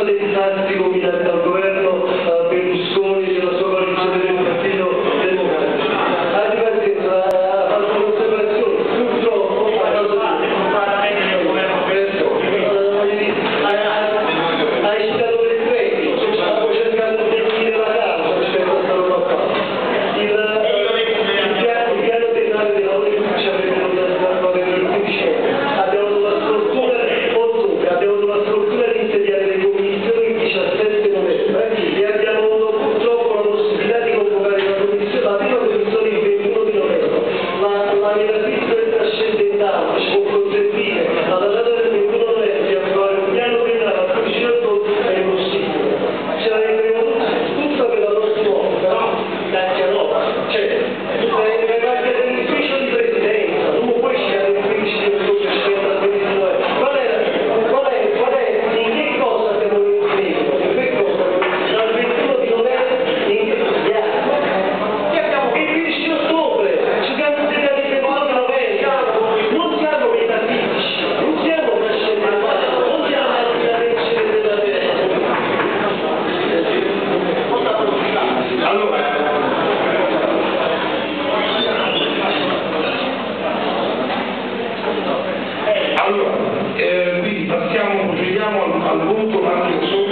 الإنسان من الدم Allora, eh, quindi passiamo, procediamo al, al voto, un attimo sopra.